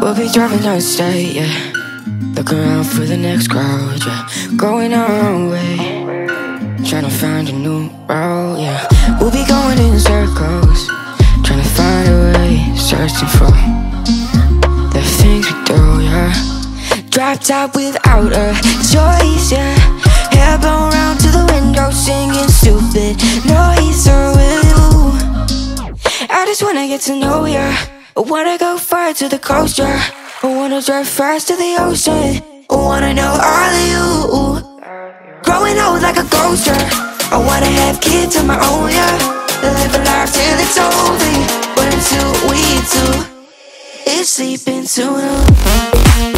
We'll be driving down the state, yeah. Look around for the next crowd, yeah. Going our own way. Trying to find a new route, yeah. We'll be going in circles. Trying to find a way. Searching for the things we do, yeah. Drop top without a choice, yeah. Hair blown round to the window, singing stupid noise or with you. I just wanna get to know ya. I wanna go far to the coast, yeah. I wanna drive fast to the ocean. I wanna know all of you. Growing old like a ghost, yeah. I wanna have kids of my own, yeah. Live a life till it's over. But until we do, it's sleeping too long.